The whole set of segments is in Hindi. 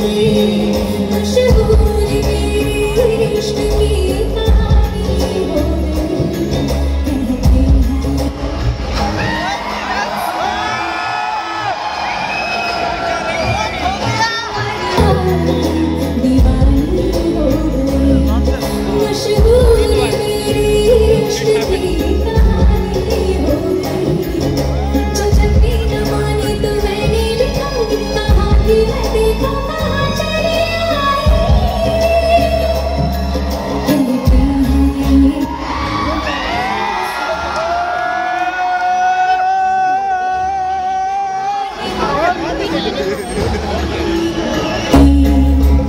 हो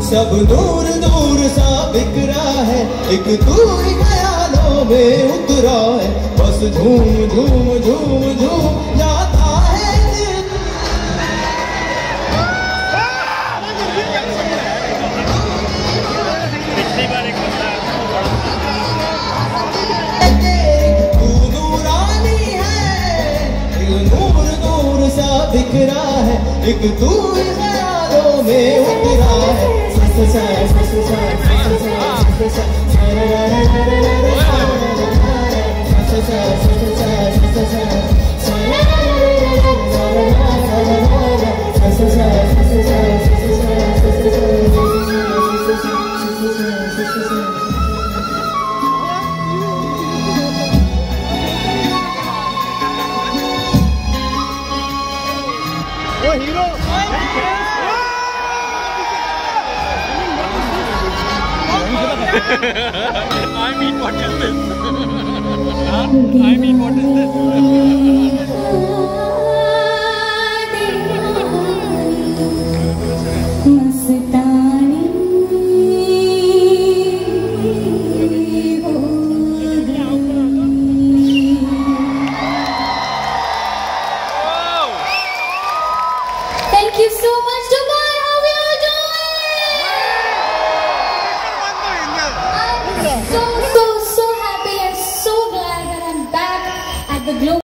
सब दूर दूर सा बिखरा है, एक तू ही ख्यालों में उतरा है। बस झूम झूम झूम झूम जाता एक तू ही ख्यालों में उतरा है। I mean, what is this? I mean, what is this?